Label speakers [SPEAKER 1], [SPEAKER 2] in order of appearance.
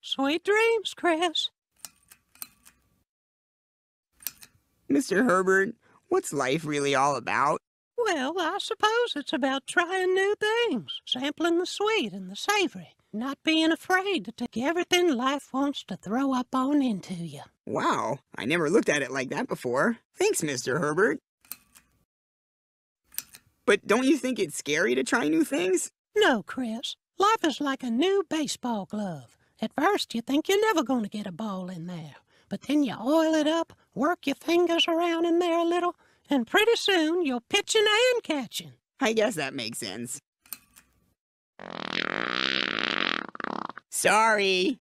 [SPEAKER 1] Sweet dreams, Chris.
[SPEAKER 2] Mr. Herbert, what's life really all about?
[SPEAKER 1] Well, I suppose it's about trying new things, sampling the sweet and the savory, not being afraid to take everything life wants to throw up on into you.
[SPEAKER 2] Wow, I never looked at it like that before. Thanks, Mr. Herbert. But don't you think it's scary to try new things?
[SPEAKER 1] No, Chris. Life is like a new baseball glove. At first, you think you're never going to get a ball in there. But then you oil it up, work your fingers around in there a little, and pretty soon you're pitching and catching.
[SPEAKER 2] I guess that makes sense. Sorry.